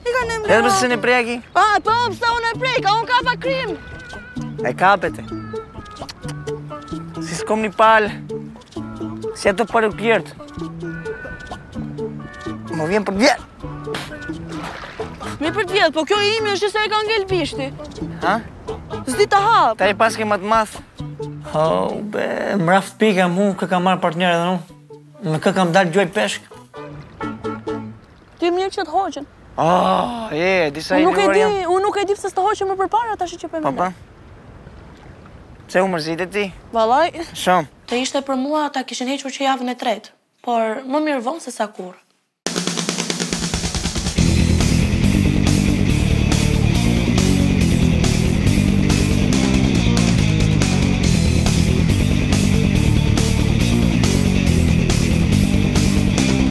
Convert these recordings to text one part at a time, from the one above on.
I ka rënë mbrëma. Edhe pse s'e prek? A, po, pse unë e prek, a unë kam pa krim. E kapete. Si s'kom një palë, si ato parë u kjertë. Më vjen për djetë. Mi për djetë, po kjo i imi është se e ka ngelë bishti. Ha? S'di ta hapë. Ta i paske më të madh. Ha, u be, m'raftë pika mu, kë kam marrë partnerë edhe unë. Me kë kam dalë gjuj peshk. Sa mirë që të hoqën. Ah, e, disa i liruar jam. Unë nuk e di pse s'të hoqën më përpara, tashi që po e mendoj. Pa, pa. Se u mërzite ti? Vallaj. Shumë. Të ishte për mua, ta kishin hequr që javën e tretë. Por, më mirë vonë sesa kurrë.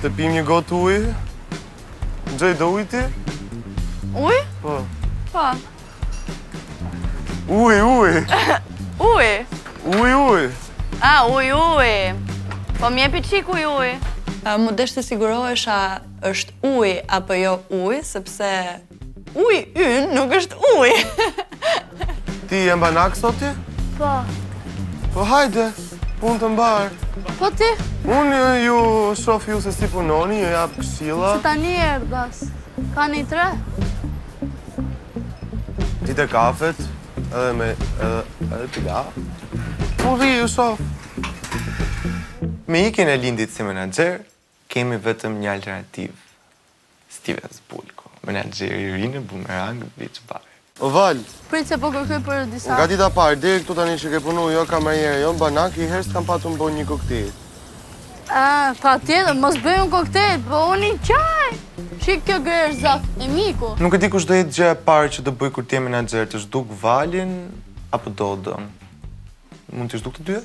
Të pim një gotë ujë? Një gjë, do ujë ti? Ujë? Po. Po. Ujë, ujë. Ujë? Ujë, ujë. A, ujë, ujë. Po më jep një çik ujë, ujë. M'u desh të sigurohesha është ujë apo jo ujë, sepse Uji ynë nuk është ujë. Ti je banak sot ti? Po. Po hajde, punë të mbarë. Po ti? Unë ju shof ju se si punoni, ju jap këshila. Që ta një erë, bas. Ka një tre? Ti të kafet, edhe me, edhe, edhe pila. Po rri, ju shof. Me ikjen e Lindit si menaxher, Kemi vetëm një alternativë, Stiven Zbulko, menaxheri i ri në Bumerang Beach Bar. O Val! Prit se po kërkoj për disa. Nga dita parë, deri këtu tani që ke punu, jo kamariere, jo në banak, një herë s'kam patur me bo një koktejl. Ah, patjetër, mos bëj unë koktejl, po unë i qaj! Shik kjo gërë zaf, e miku. Nuk e di kush do jetë gjëja e parë që do bëj kur të jem menaxher, të zhduk Valin apo Dodon? Mund t'i zhduk të dyja?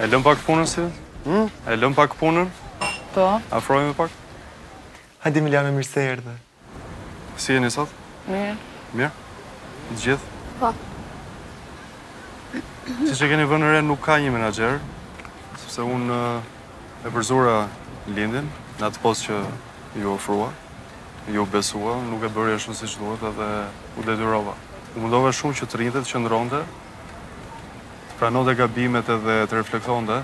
E lëm pak punën si? Hmm? E lëm pak punën? Po. Afrohemi pak. Hajde Emiliano mirë se erdhe. Si jeni sot? Mirë. Mirë. Të gjithë? Po. Siç e keni vënë re nuk ka një menaxher, sepse unë e përzura Lindin në atë post që iu ofrua, iu besua, nuk e bëri ashtu siç duhet edhe u detyrova. U mundova shumë që të rrinte, të qëndronte, Të pranonte gabimet edhe të reflektonte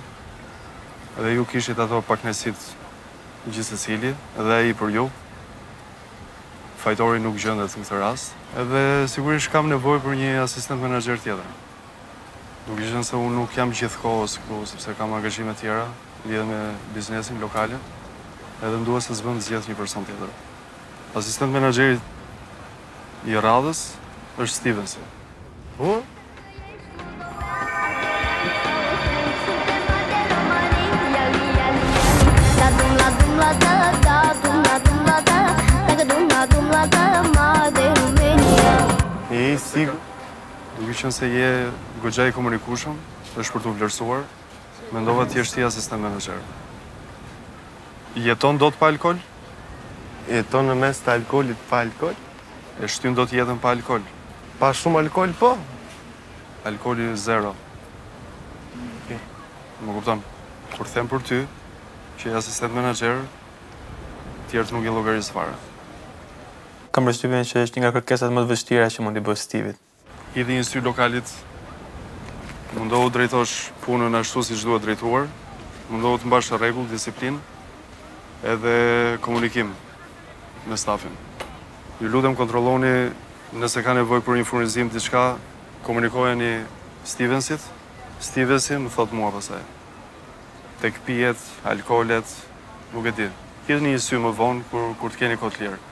dhe ju kishit ato pakënaqësitë gjithsecili edhe ai për ju. Fajtori nuk gjendet në këtë rast. Edhe sigurisht kam nevojë për një asistent menaxher tjetër. Duke qenë se unë nuk jam gjithë kohës këtu sepse kam angazhime tjera lidhur me biznesin, lokalin, edhe më duhet se s'bën të zgjedh një person tjetër. Asistent menaxheri i radhës është Stivensi. Po, qenë se je goxha i komunikushëm, është për të vlerësuar, mendova të jesh ti asistent menaxher. Jeton dot pa alkool? Jeton në mes të alkoolit pa alkool? E shtyn dot jetën pa alkool. Pa shumë alkool po? Alkooli zero. Ti, më kupton, kur them për ty që je asistent menaxher, tjerët nuk i llogaris fare. Kam përshtypjen që është një nga kërkesat më të vështira që mund t'i bësh Stivit. Hidhi një sy lokalit. Mundohu drejtosh punën ashtu siç duhet drejtuar. Mundohu të mbash rregull, disiplinë, edhe komunikim me stafin. Ju lutem kontrolloni nëse ka nevojë për një furnizim diçka, komunikojeni Stivensit, Stivensi më thotë mua pastaj. Tek pijet, alkoolet, nuk e di. Hidhni një sy më vonë kur të keni kohë të lirë.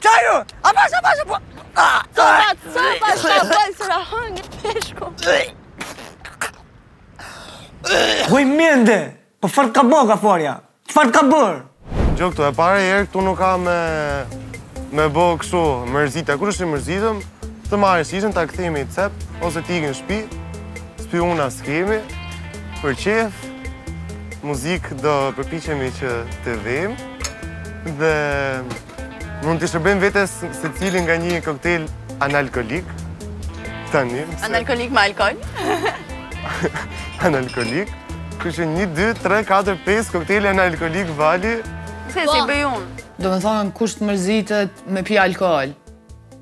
Qajru! A pas, a pas, a pas! Sa pas, sa pas, sa pas, sa hëngë, peshko! Huj mende, çfarë ka bërë ka farja, çfarë ka bërë! Gjo, këtu e para herë, këtu nuk ka me... me bo kështu, mërzita, kush është i mërzitëm, të marrë shishen, ta kthejë në cep, ose të iki në shpi, shpi unë s'kemi, për qejf, muzikë do përpiqemi që të dhim, dhe... Mund t'i shërbejmë vetes secili nga një koktej analkoolik. Tani. Analkoolik me alkool. Analkoolik. Kështu një, dy, tre, katër, pesë koktej analkoolik, Vali. Se si po. bëj unë. Domethonë, kush të mërzitet me pi alkool?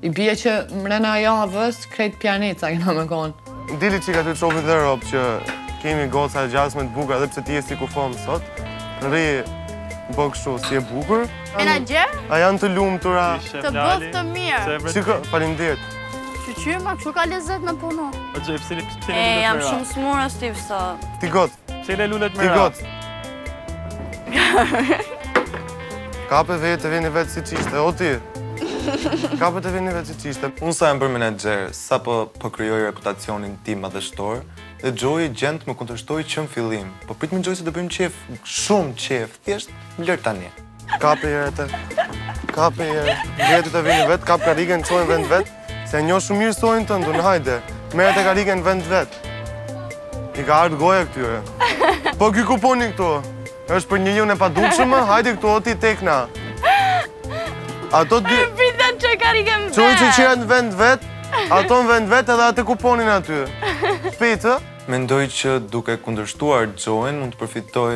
I bie që mrena javës krejt pjanica kena me konë. Dili shyqyr Zotit dhe rob që kemi goca gjasme të bukura edhe pse ti je si kufomë sot, rri bo kështu si e bukur. E na gje? A janë të lumtura? Të bëftë të mirë. Çiko, faleminderit. Qyqyma, çka lezet me punu? E, jam shumë smurës t'i fësë. Ti gotë. Pse le lulet more? Ti gocë. Kape vetë të vini vetë si qishte, o ti. Kape te vendi vet siç ishte. Unë sa jam bërë menaxher, sa po, po krijoj reputacionin tim madhështor, dhe Xhoi vjen dhe më kundërshton që në fillim. Po prit me Xhoin se do bëjmë qejf, shumë qejf, thjesht, më lër tani. Kape i rete, kape i rete, veje te vendi vet, kap karrigen çoje në vend vet, se e njoh shumë mirë sojnë të ndunë, hajde, merre karrigen në vend vet. I ka ardh goja këtyre. Po kjo kuponi këtu, është për një gjë të padukshme, hajde këtu o ti tekna. Ato dy... Ajo pizën që karrige në vend. Çoji gjërat në vend vet, ato në vend vet edhe atë kuponin aty. Petë? Mendoj që duke kundërshtuar Xhoin, mund të përfitoj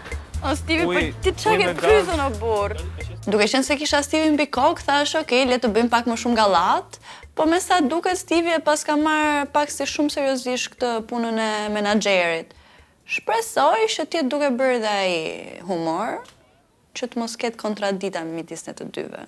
O Stivi, për po ti ça ke pryzën o burrë? Duke qenë se kisha Stivin mbi kokë, thashë, ok, le të bëjmë pak më shumë gallatë, po me sa duket Stivi e paska marrë pak si shumë seriozisht këtë punën e menaxherit. Shpresoj që të jetë duke bërë dhe ai humor, që të mos ketë kontradikta midis ne të dyve.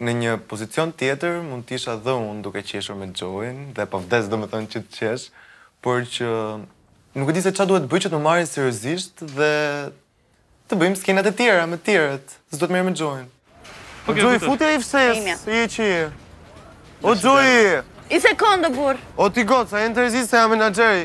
Në një pozicion tjetër mund të isha dhe unë duke qeshur me Xhoin dhe po vdes domethënë që të qesh, por që nuk e di se çfarë duhet të bëj që të më marrin seriozisht dhe të bëjmë skenat e tjera me të tjerët. S'do të merrem me Xhoin. Po kjo Xhoi futja një fshesë, aty që je. O Xhoi! Një sekondë o burrë. O ti goca, e ndërgjegjësove se jam menaxheri.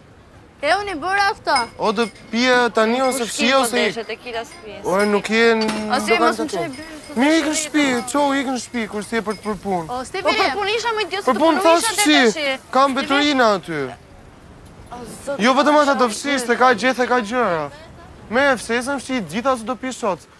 E unë i bërë aftë. O të pje tani ose fësi po ose i... Ore nuk je në do kanë të tu. Mi i kënë shpi, qo i kënë shpi, kur si e për të përpun. O së të pje. Po përpun isha më i djësë të përpun isha të të shi. Kam beturina aty. Jo vëtë më të të fësi, se ka gjithë e ka gjëra. Me e fësi, se më fësi gjitha se do pi shotë.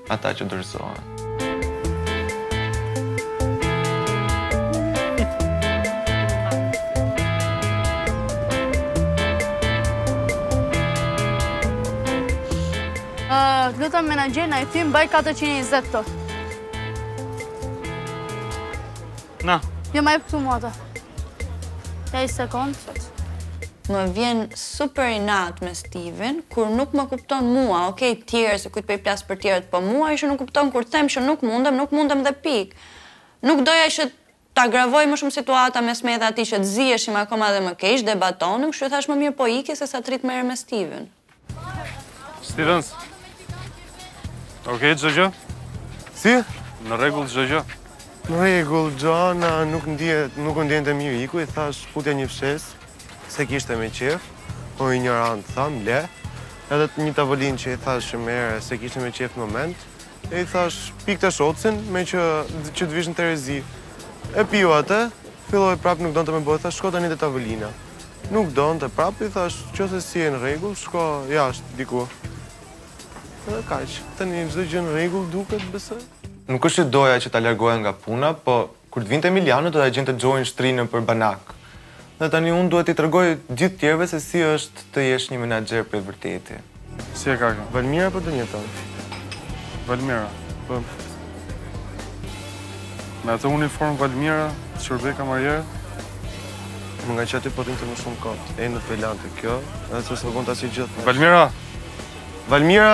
Ata që dorëzohen. Të lutem menaxher na i thyen mbaj 420 këto. Na. Jo, ma jep këtu mua ato. Ja një sekondë, që që. Më vjen super inat me Steven, kur nuk më kupton mua, ok, tjerët, se kujt po i plas për tjerët, po mua që nuk kupton kur them që nuk mundem, nuk mundem dhe pikë. Nuk doja që ta agravoj më shumë situatën mes meje dhe atij që të ziheshim akoma dhe më keq, debatonim, kështu i thashë më mirë po ik sesa të rri të merrem me Steven. Stevens. Ok, gjë gjë? Si? Në rregull gjë gjë. Në rregull, Xhana nuk ndihet, nuk ndihet mirë iku, i thashë futja një fshesë, s'e kishte me qejf, po e injoronte, thamë, le, edhe te një tavolinë që i thashë që merre, s'e kishte me qejf në moment, E i thash, pik të shocin, me që që të vish në Terezi. E piu atë, filloi prap nuk donte me bo gjë, thash, shko te një te tavolina. Nuk donte prap, i thash, që s'je në rregull, shko jashtë, diku. Dhe kaq, çdo gjë në rregull duket, besoj. Nuk është që doja që ta largoja nga puna, po Kur të vinte Emiljano do ta gjente Xhoin shtrirë nëpër banak. Dhe tani unë duhet t'i tregoj të gjithë të tjerëve se si është të jesh një menaxher prej vërteti. Si e ka kjo? Valmira apo Dënjeta? Valmira. Po. Me atë uniformë Valmira, shërben kamariere? Meqë aty po rinte më shumë kot. E në pelante kjo, edhe se s'u vonte asgjë gjithë. Valmira. Valmira.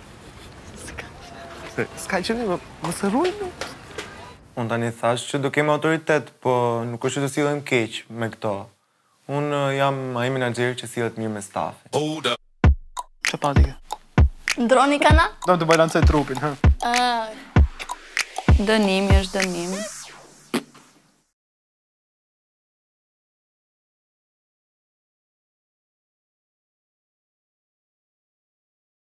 Ska qëni, më, më së rrujnë. Unë tani thash që do kemi autoritet, po nuk është që do sillem keq me këto. Unë jam ai menaxheri që sillet mirë me stafin. Ça pati kjo? Ndroni kana? Do të balancoj trupin, ha. Dënimi është dënim.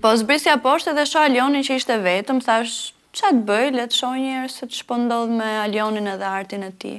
Po zbrisja poshtë edhe shoh Alionin që ishte vetëm, thash, ça të bëj, le të shoh njëherë se ç'po ndodh me Alionin edhe artin e tij.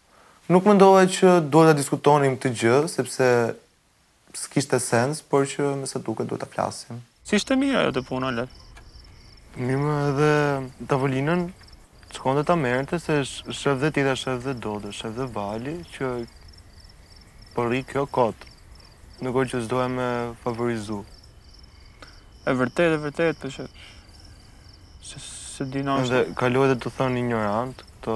Nuk mendoja që duhet ta diskutonim këtë gjë, sepse s'kishte sens, por që me sa duket duhet ta flasim. S'ishte mirë ajo te puna. Mirë më edhe tavolinën shkonte ta merrte se shef dhe teta shef dhe dodo shef dhe bali që po rri kjo kot në kohë që s'doja me favorizu e vërtet e vërtet po që se se di nashta edhe kalova dhe të thënë injorant këto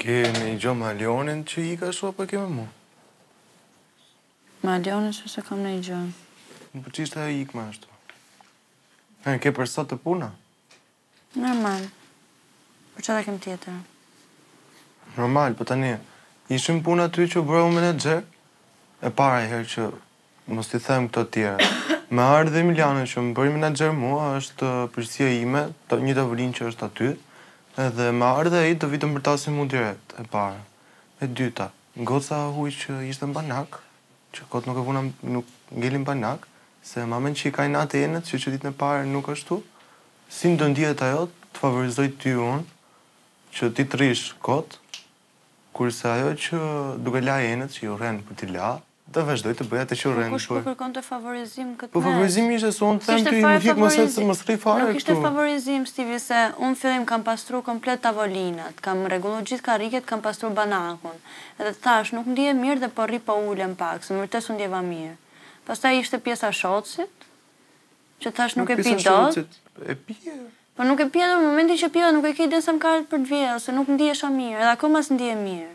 Ke ndonjë gjo me Alionin që ik ashtu apo ke me mu? Me Alionin s'kam ndonji gjo. Në për ç'ishte ik ma ashtu. E ke për sot te puna? Normal. Për që dhe kem tjetër? Normal, po tani. Ishim te puna aty që u bëre menaxher? E para herë që Mos t'i them këto të tjerat. Me ardh edhe Emiljano që më bëri menaxher mua është përgjegjësia ime, çdo tavolinë që është aty, edhe me ardh ai do vijë të më bërtasë mua direkt, e para. E dyta, goca e huaj që ishte në banak, që kot nuk e vuna nuk ngeli në banak, se ma mend që i ka inat enët që që ditën e parë nuk ashtu, si më do ndihet ajo të favorizoj ty unë, që ti të rrish kot, kurse ajo të jetë duke la enët që i urren për t'i la, Do vazhdoj të bëj atë që nëndë. Po kush po kërkon favorizim në këtë mes? Po favorizim ishte se unë them ty ik mos më rri fare këtu. Nuk ishte favorizim, Stivi, se në fillim kam pastru komplet tavolinat, kam rregullu gjithë karriget, kam pastru banakun. Edhe të thash, nuk ndihem mirë dhe po rri po ulem pak, se me vërtet s'u ndjeva mirë. Pastaj ishte pjesa e shotsit, që të thash nuk e pi dot. E pije? Po nuk e pije dhe në momentin që e piva nuk e ke ide sa më ka ardh për të vjellë, se nuk ndihesha mirë, edhe akoma s'ndihem mirë.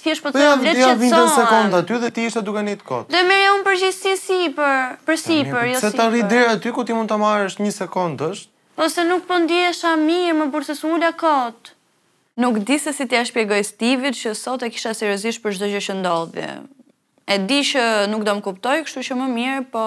thjesht po të them le të qetësohen. Po ja, një sekondë aty dhe ti ishe duke nejt kot. Do merrja unë përgjegjësinë sipër, për sipër, jo sipër. Se ta rri deri aty ku ti mund ta marrësh një sekondë është. Po se nuk po ndihesha mirë, more burrë, se s'u ula kot. Nuk di se si t'ia shpjegoj Stivit që sot e kisha seriozisht për çdo gjë që ndodhi. E di që nuk do më kuptojë, kështu që më mirë po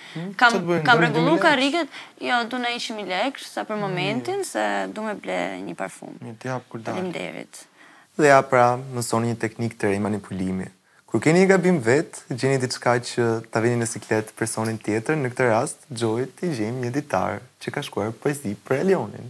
Kam, kam rregullu karriget, jo, du nja 100.000 lekë, sa për momentin, se du me ble një parfum. Do t'i jap kur dal. Faleminderit. Dhe ja pra, mësoni një teknikë të re manipulimi. Kur keni një gabim vetë, gjeni diçka që ta vini në siklet personin tjetër, në këtë rast, Xhoit i gjejmë një ditar që ka shkruar poezi për Alionin.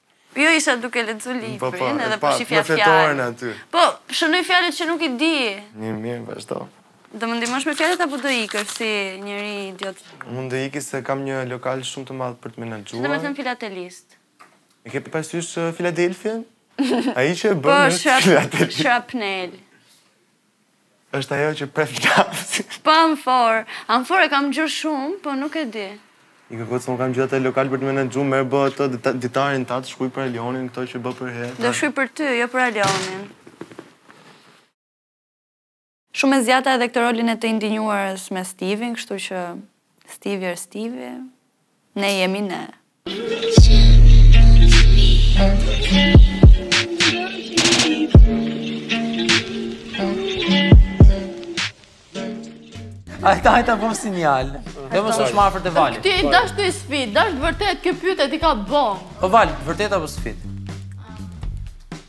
Jo isha duke lexu librin po, po, edhe po shifja fjalën aty. Po, shënoj fjalët që nuk i di. Mirë, mirë, vazhdo. Do më ndihmosh me fjalët apo do ikësh si njeri idiot? Mund të iki se kam një lokal shumë të madh për të menaxhuar. Ç'do të thotë filatelist. E ke parasysh uh, Filadelfien? Ai që bën po, në filatelist. Shrapnel. Është ajo që pret lapsi. Po amforë, amforë e kam gjuar shumë, po nuk e di. Ika ko se kam gjithë atë lokal për të menaxhu, merr bëj atë ditarin tat, shkruj për Alionin këto që bën përherë. Do shkruj për ty, jo për Alionin. Shumë e zgjata edhe këtë rolin e të indinjuarës me Stivin, kështu që Stivi është Stivi, ne jemi ne. Aj e djathta bën sinjal. Dhe më shumë për të Valit. Ti dashtë sfidë, dashtë vërtet, kjo pyetje i ka bo. Po Val, vërtet apo sfidë?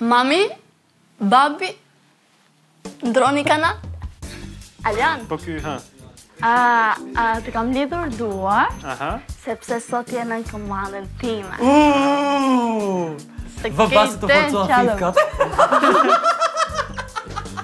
Mami, babi, ndërroni kanal. Alion. Po ky ha. A, a të kam lidhur duart? Aha. Sepse sot je në komandën time. Vë basi të forcoa fiskat.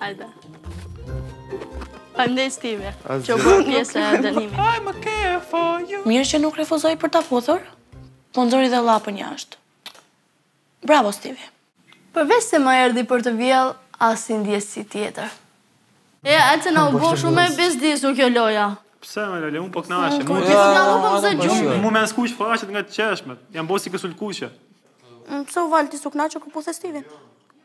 Hajde. Faleminderit Stiv. Që u bëre pjesë e dënimit. I'm okay for you. Mirë që nuk refuzoi për ta puthur, po nxori dhe llapën jashtë. Bravo Stivi. Përveçse më erdhi për të vjellë, asnjë ndjesi tjetër. E, atë se na u bë shumë e bezdisur kjo loja. Pse më lele, unë po kënaqem. Unë po kënaqem. Unë po kënaqem. Mu m'u skuq faqet nga të qeshmet. Jam bo si Kësulkuqe. Pse o Val, ti s'u kënaqe kur puthe Stivin?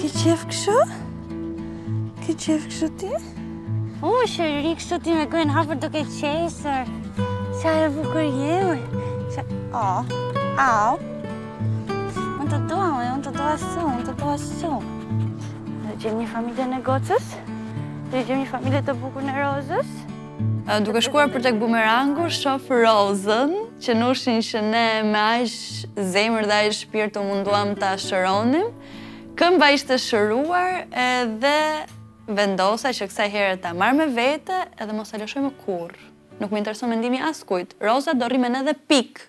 Ke qejf kështu? Ke qejf kështu ti? U, rri kështu ti me gojën hapur duke qeshur. Sa e bukur je mi. Qa... O, au. Unë të dua, me, unë të dua shumë, unë të dua shumë. Dhe gjejmë një familje ne gocës. Dhe gjejmë një familje të bukur ne Rozës. Duke shkuar për tek bumerangu, shof Rozën, qenushin që ne me aq zemër dhe aq shpirt u munduam ta shëronim. Këmba ishte shëruar edhe vendosa që kësaj here ta marr me vete edhe mos e lëshoj më kurrë. Nuk më intereson mendimi askujt. Roza do rrijë me ne edhe pikë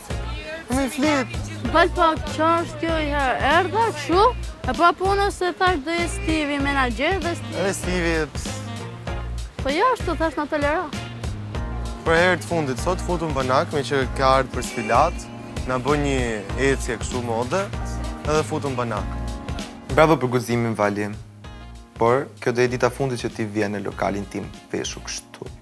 Mi flit. Bal pa që është kjo i herë, erdha që, e pa punë se thash dhe Stivi menaxher dhe Stivi. Dhe Stivi, pës. Po unë s'të thashë në të tilla. Për herë të fundit, sot futu në banak meqë ke ardhë për sfilatë, na bëj një ecje kështu mode, edhe futu në banak. Bravo për guzimin, Vali. Por, kjo do jetë dita e fundit që ti vjen në lokalin tim, veshur kështu.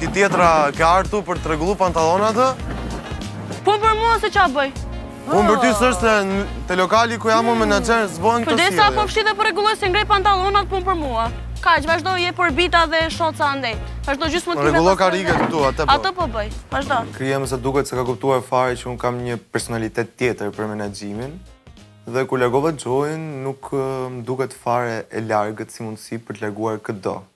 Ti tjetra ke ardhur për të rregullu pantallonat? Po për mua se ça bëj? Unë për ty s'është se te lokali ku jam unë menaxher s'bëjnë sfilatë. Përderisa po fshij dhe po rregulloj se ngrej pantallonat punë për mua. Kaq, vazhdoje për bita dhe shoca andej. Vazhdo gjysë më të kime regullu ka rige të tua, te po. Atë po bëj, vazhdo. Kristi më duket s'e ka kuptuar fare që unë kam një personalitet tjetër për menaxhimin. Dhe kur largova Xhoin nuk më duket fare e largët si mundësi për të larguar këdo.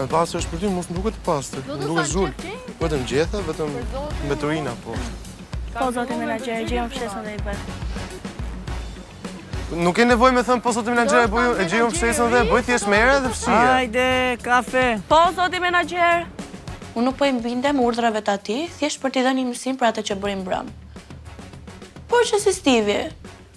E pastër është për ty, mua s'më duket e pastër. Më duket zhul. Vetëm gjethe, vetëm mbeturina po. Po zoti menaxher, gjejmë fshesën dhe i bëj. Nuk ke nevojë me thënë po zoti menaxher, po e gjejmë fshesën dhe bëj thjesht merre dhe fshi. Hajde, kafe. Po zoti menaxher. Unë nuk po i bindem urdhrave të tij, thjesht për t'i dhënë një mësim për atë që bëri mbrëm. Por që si Stivi,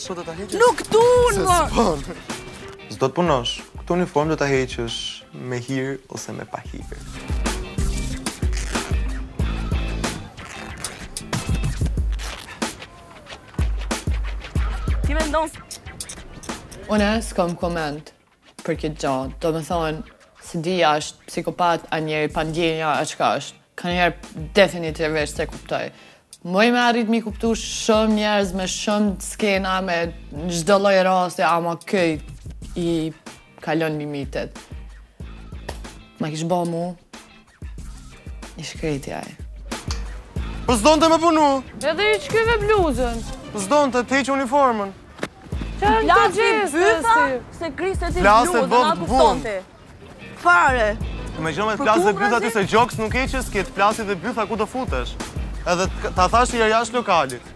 Sot do ta heqësh? Nuk dua më. S'do të punosh. Këtë uniformë do ta heqësh me hir ose me pahir. Ti mendon Unë s'kam koment. për këtë gja, domethonë, s'e di a është psikopat a njeri pa ndjenja a çka është. Kanjëherë definitivisht s'e kuptoj. Muj me arrit me i kuptu shumë njerëz me shumë skena me çdo lloj raste ama ky i kalon limitet. M'a kish bo mu, I shkreti ai. Po s'don më me punu. Edhe i shqive bluzën. Po s'don të të heq uniformën. Qa në të gjithë, bytha, se grise ti bluzën, atë kupton ti. Fare. Me gjëmë e të plasi dhe bytha ti se gjoks nuk ke që s'ke, të plasi dhe bytha ku të futesh. Edhe ta thashë, ti je jashtë lokalit.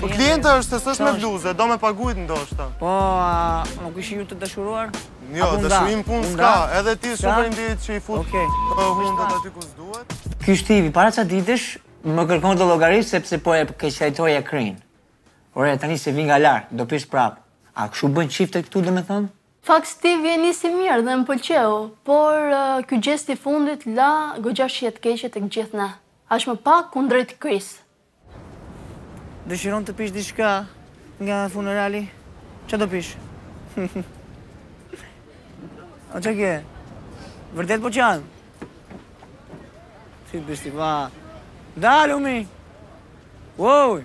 Po klienta është se s'është me bluzë, do me pagu ndoshta. Po, a nuk ishit ju të dëshuruar? Jo, dëshurim punë s'ka, edhe ti super ndihesh që i fut hundat aty ku s'duhet. Ky Stivi, para ca ditësh, më kërkon llogari sepse po e keqtrajtoj Krinë. Ore, tani se vij nga lart, do pish prapë. A kshu bëjnë çiftet këtu domethënë? Fakt Stivi e nisi mirë dhe më pëlqeu, por ky gjest i fundit la goxha shije të keqe tek gjithë ne. Aq më pak kundrejt Krisë. Dëshiron të pish diçka nga funerali? Ça do pish? O ça ke? Vërtet po qan? Si të pish ti pa? Dale mi! Wow!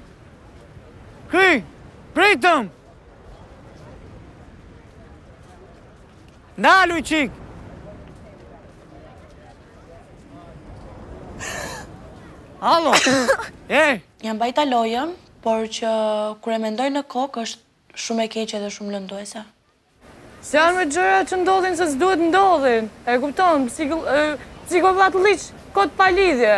Kri! Pritëm! Dale një çikë! Alo! Ej! Ia mbajta lojën, por që kur e mendoj në kokë është shumë e keqe dhe shumë lënduese. Se janë me gjëra që ndodhin që s'duhet ndodhin. E kupton, psikopatllik kot pa lidhje.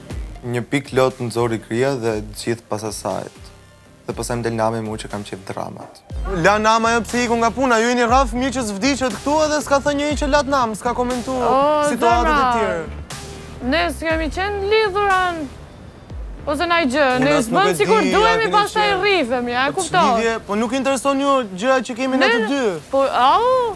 Një pikë lot nxori Kria dhe gjithë pas asaj dhe pasaj më del nami mu që kam qejf dramat La nam ajo pse iku nga puna, ju jeni rraf mi që s'vdiqët këtu edhe s'ka thënë njeri që latë nam, s'ka komentu situatat e tjera. Ne s'kemi qenë të lidhur, ose nai gjë, ne s'bëmë sikur duhemi pastaj rrifemi, a e kupton? Po nuk ju intereson ju gjëja që kemi ne të dy. Po, au,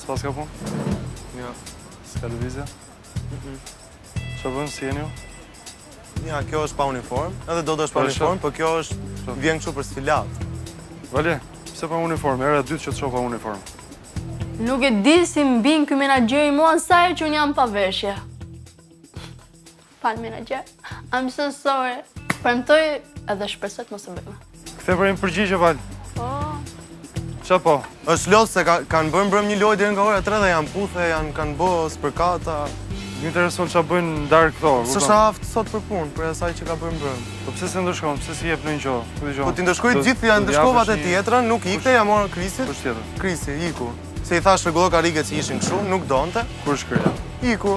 S'paska punë? Jo. S'ka lëvizje? Mhm. Ça bëni si jeni ju? Nja, kjo është pa uniformë, edhe ajo është pa uniformë, por po kjo është vjen kështu për sfilat. Vale, pse pa uniformë, hera e dytë që të shoh pa uniformë. Nuk e di si mbin ky menaxheri mua sa herë që unë jam pa veshje. Fal menaxher. I'm so sorry. Premtoj edhe shpresoj të mos e bëj më. Kthe pra një përgjigje Val. Po. Çfarë po? Është lodh se kanë bërë mbrëm një lojë deri nga ora 3 dhe janë puth, janë kanë bë spërkata. S'më intereson çfarë bëjnë natën këto. S'është aftë sot për punë, për asaj që ka bërë mbrëm. Po pse s'e ndëshkon, pse s'i jep ndonjë gjobë, ku dëgjon? Po ti ndëshkoji të gjithë, jo, ndëshkova te tjetra, nuk ikte, ia morën Krisit. Kush tjetër? Krisi, iku. Se i thashë rregullo karriget që ishin këtu, nuk donte. Kush, Kria? Iku.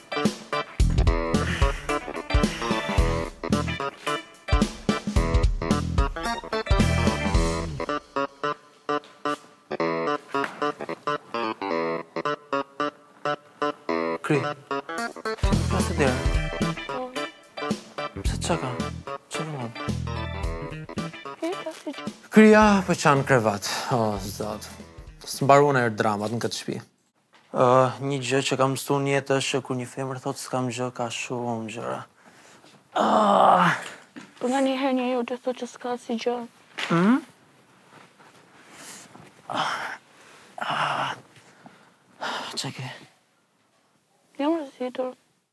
Kria po qan në krevat, o, oh, zot. S'mbaruan dramat në këtë shpi. Një gjë që kam mësuar në jetë është që kur një femër thotë s'kam gjë, ka shumë gjëra. Ah! Po nganjëherë do të thotë që s'ka asgjë. Mm? Ah. Ah. Ç'ke? Jam e mërzitur.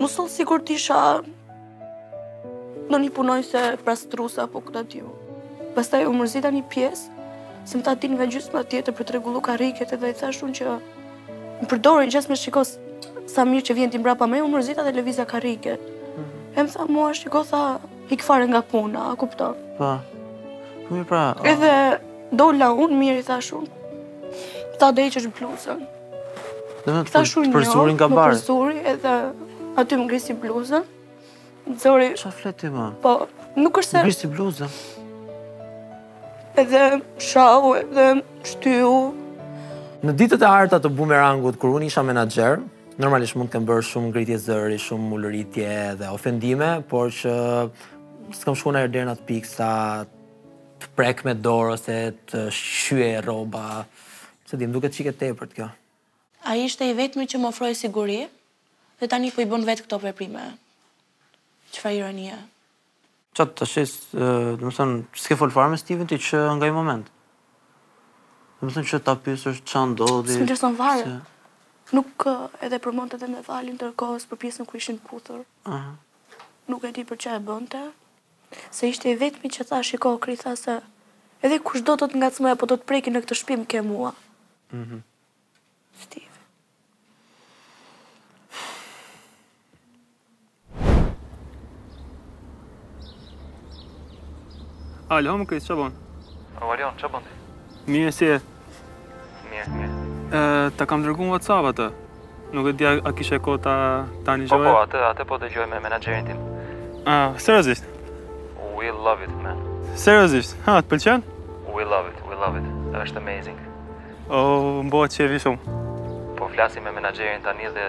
Më sot si kur të isha në një punoj se pras trusa apo këta tju. Pastaj u mërzita një pjesë, se më tha të dilnim nga gjysma tjetër për të rregullu karriget edhe i thash unë që më përdorin gjithë më shiko sa mirë që vjen ti mbrapa meje, u mërzita dhe lëviza karriget. Mhm. E më tha mua shiko tha ik fare nga puna, a kupto? Pa, po. po mirë pra... Edhe dola unë mirë i thash unë, ta dhe i që është bluzën. Domethënë të përzuri, përzuri nga bari. Më përzuri edhe aty më grisi bluzën. Zori. Ç'a flet ti ma? Po, nuk është se grisi bluzën. Edhe shau, edhe shtyu. Në ditët e arta të bumerangut kur unë isha menaxher, normalisht mund të kem bërë shumë ngritje zëri, shumë ulëritje dhe ofendime, por që s'kam shkuar deri në atë pikë sa të prek me dorë ose të shqyej rroba S'e di, më duket çik e tepërt kjo. Ai ishte i vetmi që më ofroi siguri dhe tani po i bën vetë këto veprime. Çfarë ironie. Ç'a, tashi, domethënë, s'ke fol fare me Stivin ti që nga ai moment. Domethënë që ta pyesësh ç'a ndodhi. S'më intereson fare. Nuk e di, përmendte edhe me Valin ndërkohës për pjesën ku ishin puthur. Ëh. Nuk e di për ç'a e bënte. Se ishte i vetmi që tha shiko Kri tha se edhe kushdo do të të ngacmojë apo do të të preki në këtë shpi më ke mua. Mhm. Mm Alo, mo Kris, ç'a bon? Alo, Arjan, ç'a bon ti? Mirë si je? Mirë, mirë. Ë, ta kam dërguar në WhatsApp atë. Nuk e di a, a kishe kohë ta ta dëgjoje Po, po, atë, atë po dëgjoj me menaxherin tim. Ah, seriozisht. We love it, man. Seriozisht. Ha, të pëlqen? We love it, we love it. Është amazing. Oh, m'bohet qejfi shumë. Po flasim me menaxherin tani dhe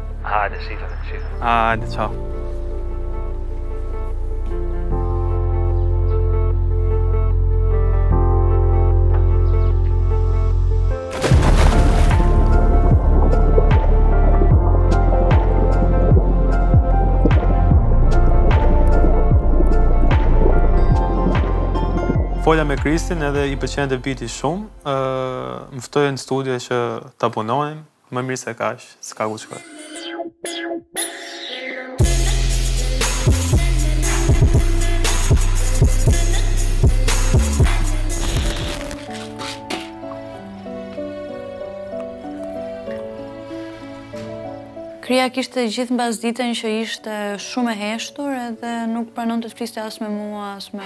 Hajde, shifemi, shifemi. Hajde, çao. fola me Kristin, edhe i pëlqente biti shumë. ë uh, Më ftoi në studio që ta punojmë. Më mirë se kaq, s'ka ku shkon. Kria kishte gjithë mbasditen që ishte shumë e heshtur edhe nuk pranonte të fliste as me mua, as me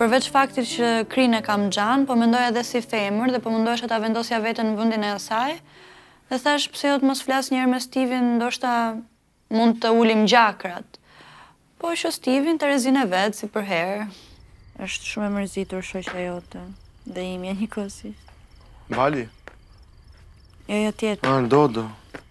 Përveç faktit që Krinë e kam xhan, po mendoja edhe si femër dhe po mundohesha ta vendosja veten në vendin e asaj dhe thashë pse jo të mos flas një herë me Stivin, ndoshta mund të ulim gjakrat. Po e shoh Stivin, në terezinë e vet si përherë. Është shumë e mërzitur shoqja jote dhe imja njëkohësisht. Bali. Jo, jo tjetra. Ah, Dodo.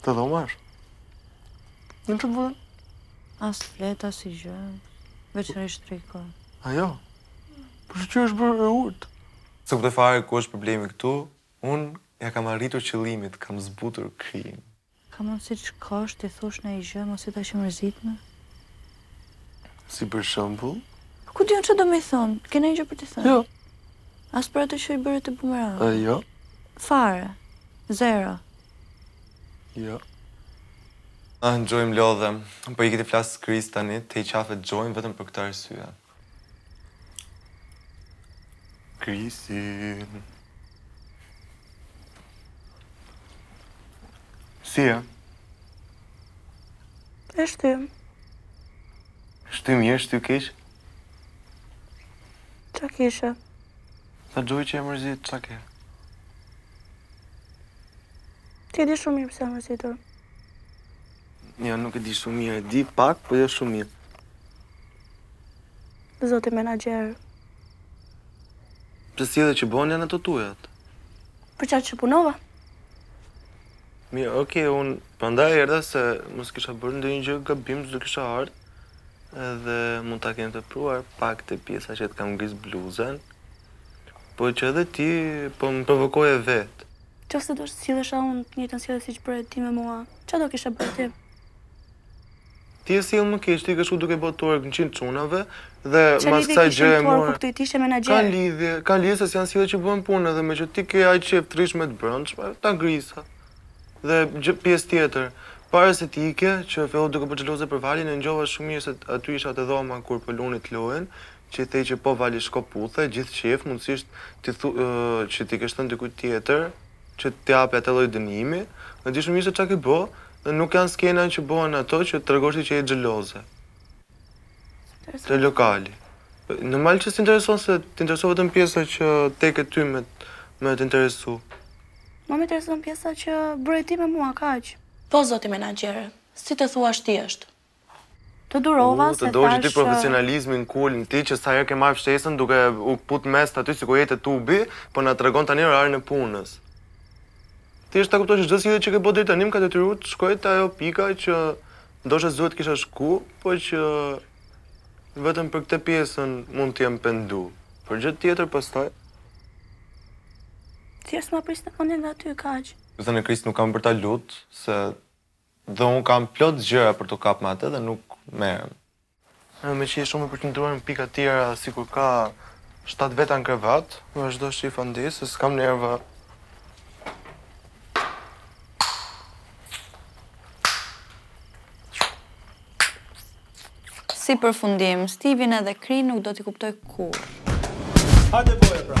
Te dhoma është. Po çfarë bën dhe? As flet, as gjë. Veç rri shtrirë. Ajo? Po pse që është bërë e urtë? S'e kuptoj fare ku është problemi këtu, unë ja kam arritur qëllimit, kam zbutur Krinë. Ka mundësi që t'i kesh thënë ndonjë gjë, mos e ke mërzitur? Si për shembull? Ku di unë domethënë, ke ndonjë gjë për të thënë? Jo. As për atë që u bë bumerang? E, jo. Fare, zero. Jo. A, dëgjo, më lodhe, po iki t'i flas Krisë tani, të të heq qafe, dëgjon, vetëm për këtë arsye. Kri. Si je? Shumë mirë. Shumë mirë, është ty ke? Ça kishe? Dëgjoj që je e mërzit, ça ke? Ti e di shumë mirë pse jam e mërzitur. Jo, nuk e di shumë mirë, e di pak, po jo shumë mirë. Zoti menaxher. Pse s'i le që bën ti ato tujat. Për çfarë që punova? Mirë, okay, unë prandaj erdha se po mos kisha bërë ndonjë gjë gabim, s'do kisha ardhur. Edhe mund ta kem tepruar pak te pjesa që të kam gris bluzën. Po që edhe ti po më provokoje vet. Nqs do të sillesha unë të njëjtën sjellje siç bëre ti me mua, çfarë do kishe bërë ti? Ti je sjellë më keq, ti ke shku duke u bo torg n'qind çunave, dhe mas kësaj gjëje more, ka lidhje, ka lidhje se janë sjelljet që bëjnë punë, edhe me që ti ke aq qejf t'rrish me t'brëndshme, ta grisa. Dhe pjesë tjetër, para se të ikje, që fillove duke u bo xheloze për Valin, e ngjova shumë mirë se aty isha te dhoma kur po lunit lojën, që i the që po Vali shko puthe, gjithë qejf, mundësisht ti që t'i kesh thënë dikujt tjetër, që të japë atë lloj dënimi, dhe e di shumë mirë se çka ke bo, dhe nuk janë skena që bohen ato që tregosh ti që je xheloze. Te lokali. Normal që s't'intereson se t'intereson vetëm pjesa që të teket ty me, me t'interesu. Mua më intereson pjesa që bëre ti me mua, kaq. Po zoti menaxher, si të thuash ti është, Të durova sa s'ka. Të dogji ti profesionalizmi në kulm ti që sa herë ke marrë fshesën duke u kput n'mes aty sikur je te tubi, po na tregon tani orarin e punës. Thjesht ta kuptosh që çdo sjellje që ke bo deri tani më ka detyru të shkoj te ajo pika që ndoshta s'duhet kisha shku, po që vetëm për këtë pjesë mund të jem pendu. Për gjë tjetër pastaj. Thjesht ma pris në fundin dhe aty kaq. Zaten Krisin nuk kam për ta lut se Dhe unë kam plot gjëra për t'u kap me atë dhe nuk merrem. Edhe meqë je shumë i përqendruar në pika tjera sikur ka shtatë veta në krevat, vazhdo shif andi se s'kam nerva. Si përfundim, Stivin edhe Krin nuk do t'i kuptoj kurrë. Hajde boje pra.